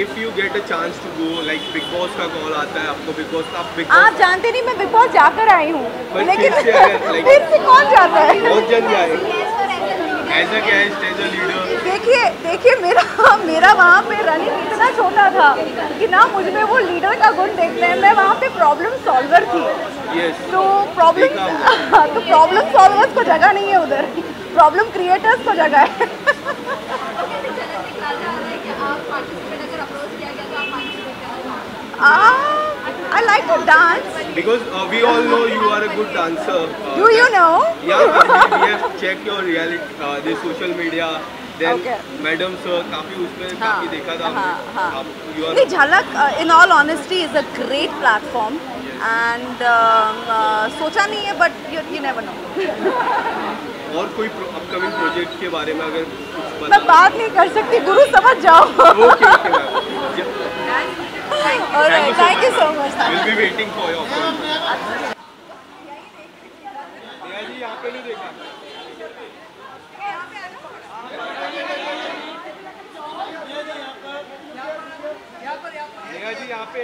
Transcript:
If you get a chance to go like Bigg Boss का call आता है आपको बिग बॉस आप बिग आप जानते नहीं मैं बिग बॉस जाकर आई हूँ। लेकिन फिर से कौन जाता है? बहुत जन जाए as a guest as a leader देखिए देखिए मेरा मेरा वहाँ पे रनिंग इतना छोटा था कि ना मुझमें वो लीडर का गुण देखते हैं। मैं वहाँ पे प्रॉब्लम सॉल्वर थी। यस तो प्रॉब्लम तो प्रॉब्लम सॉल्वर्स को जगह नहीं है उधर। प्रॉब्लम क्रिएटर्स को जगह है I like to dance because uh, we all know you are a good dancer. Uh, do you know yeah we, have checked your reality uh, the social media. Then Okay. Madam sir काफ़ी उसमें हाँ, काफ़ी देखा था हाँ, हमने हाँ। आप you are नहीं Jhalak in all honesty is a great platform and सोचा नहीं है but you you never know और कोई अपकमिंग प्रोजेक्ट के बारे में अगर कुछ मैं बात नहीं कर सकती गुरु समझ जाओ। ओके मैम और thank thank you so much. Be waiting for your Neha ji यहाँ पे नहीं देखा नेहा जी यहाँ पे।